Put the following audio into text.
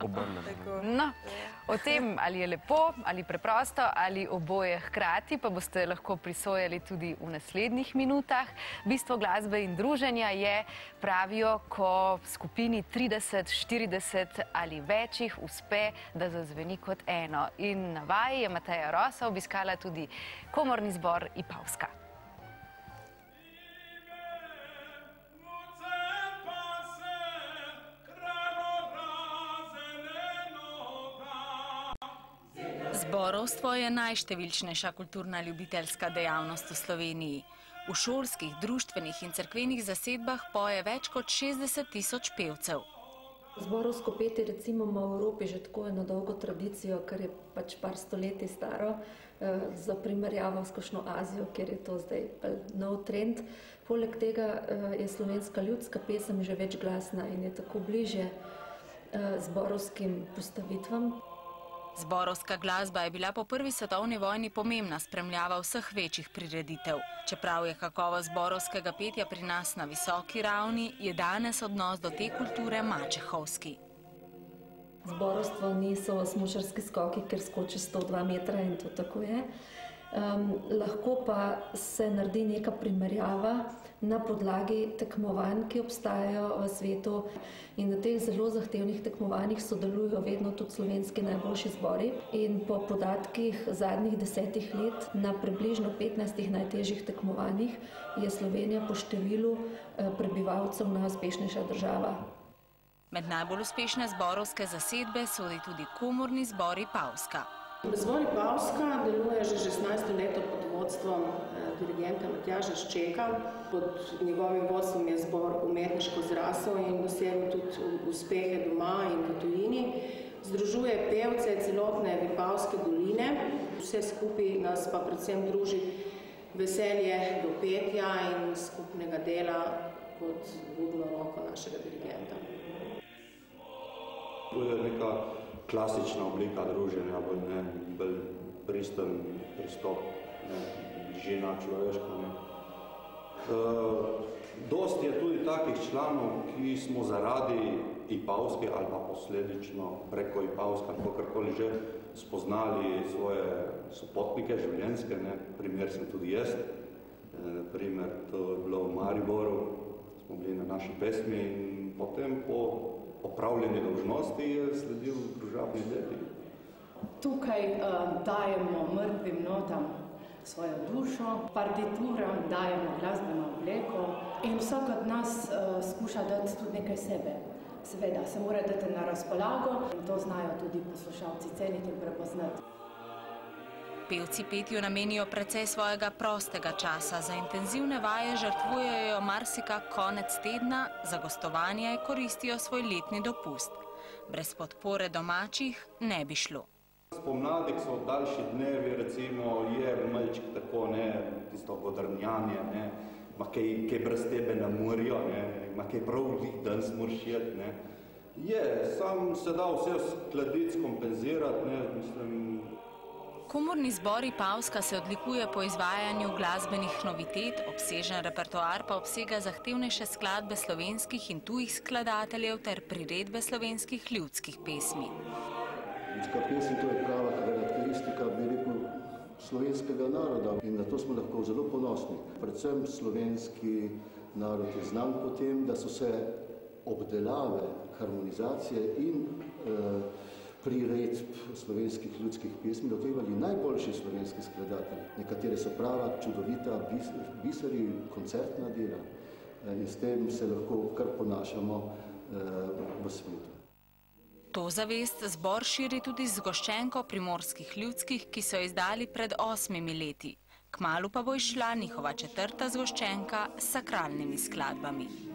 obrnemo. No, o tem, ali je lepo, ali preprosto, ali oboje hkrati, pa boste lahko prisojali tudi v naslednjih minutah. Bistvo glasbe in druženja je, pravijo, ko skupini 30, 40 ali večjih uspe, da zazveni kot eno. In na vaji je Mateja Rosa obiskala tudi komorni zbor Ipavska. Zborovstvo je najštevilčnejša kulturna ljubiteljska dejavnost v Sloveniji. V šolskih, društvenih in cerkvenih zasedbah poje več kot 60 tisoč pevcev. Zborovsko petje recimo ima v Evropi že tako eno dolgo tradicijo, ker je pač par stoletij staro, eh, za primerjavo s kakšno Azijo, kjer je to zdaj nov trend. Poleg tega eh, je slovenska ljudska pesem že večglasna in je tako bližje eh, zborovskim postavitvam. Zborovska glasba je bila po prvi svetovni vojni pomembna spremljava vseh večjih prireditev. Čeprav je kakovost zborovskega petja pri nas na visoki ravni, je danes odnos do te kulture mačehovski. Zborovstvo niso smučarski skoki, ker skoči 102 metra in to tako je. Um, lahko pa se naredi neka primerjava na podlagi tekmovanj, ki obstajajo v svetu in na teh zelo zahtevnih tekmovanjih sodelujo vedno tudi slovenski najboljši zbori in po podatkih zadnjih desetih let na približno 15 najtežjih tekmovanjih je Slovenija po številu eh, prebivalcev najuspešnejša država. Med najbolj uspešne zborovske zasedbe sodi tudi komorni zbori Pavska. Zbor Pavska deluje že 16 leto pod vodstvom eh, dirigenta Matjaža Ščeka. Pod njegovim vodstvom je zbor umetniško zrasel in dosegel tudi uspehe doma in v tujini. Združuje pevce celotne Vipavske doline. Vse skupaj nas pa predvsem druži veselje do petja in skupnega dela pod budno roko našega dirigenta. To je neka klasična oblika druženja, bolj, ne, bolj pristen pristop, ne, bližina človeška. Ne. E, dost je tudi takih članov, ki smo zaradi Ipavske ali pa posledično preko Ipavska, kakorkoli že, spoznali svoje sopotnike življenjske, ne. primer sem tudi jaz, e, primer to je bilo v Mariboru, smo bili na naši pesmi in potem po opravljanje dolžnosti je sledil družabni deli. Tukaj uh, dajemo mrtvim notam svojo dušo, partituram dajemo glasbeno obleko in vsak od nas uh, skuša dati tudi nekaj sebe. Seveda, se mora dati na razpolago in to znajo tudi poslušalci ceniti in prepoznati. Pevci petju namenijo precej svojega prostega časa, za intenzivne vaje žrtvujejo marsika konec tedna, za gostovanje koristijo svoj letni dopust. Brez podpore domačih ne bi šlo. Spomnadi, ko so daljši dnevi, recimo, je malček tako, ne, tisto godrnjanje, ne, ma kaj, kaj brez tebe namorijo, ne, ma kaj prav lih dan smuršjet, ne. Je, sam se da vse skladic kompenzirati, ne, mislim, Komorni zbori Pavska se odlikuje po izvajanju glasbenih novitet, obsežen repertoar pa obsega zahtevnejše skladbe slovenskih in tujih skladateljev ter priredbe slovenskih ljudskih pesmi. Ljudska pesmi to je prava karakteristika, bi rekel, slovenskega naroda in na to smo lahko zelo ponosni. Predvsem slovenski narod je znan po tem, da so se obdelave, harmonizacije in eh, priredb slovenskih ljudskih pesmi dotevali najboljši slovenski skladatelji. Nekatere so prava, čudovita, biseri, koncertna dela eh, in s tem se lahko kar ponašamo eh, v svetu. To zavest zbor širi tudi z goščenko primorskih ljudskih, ki so izdali pred osmimi leti. Kmalu pa bo išla njihova četrta zgoščenka s sakralnimi skladbami.